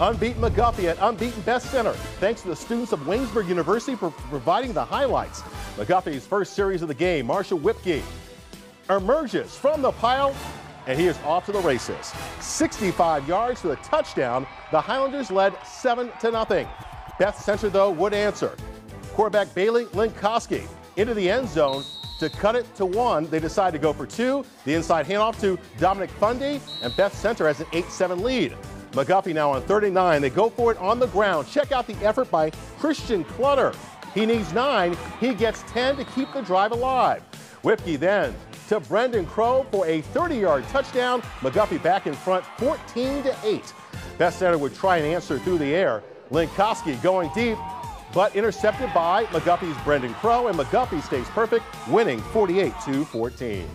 Unbeaten McGuffey at Unbeaten Beth Center. Thanks to the students of Waynesburg University for providing the highlights. McGuffey's first series of the game, Marshall Whipkey, emerges from the pile and he is off to the races. 65 yards to the touchdown. The Highlanders led 7 to nothing. Beth Center, though, would answer. Quarterback Bailey Linkowski into the end zone to cut it to one. They decide to go for two. The inside handoff to Dominic Fundy, and Beth Center has an 8-7 lead. McGuffey now on 39. They go for it on the ground. Check out the effort by Christian Clutter. He needs nine. He gets 10 to keep the drive alive. Whipkey then to Brendan Crow for a 30-yard touchdown. McGuffey back in front 14 to 8. Beth Center would try and answer through the air. Linkowski going deep, but intercepted by McGuffey's Brendan Crow, and McGuffey stays perfect, winning 48 to 14.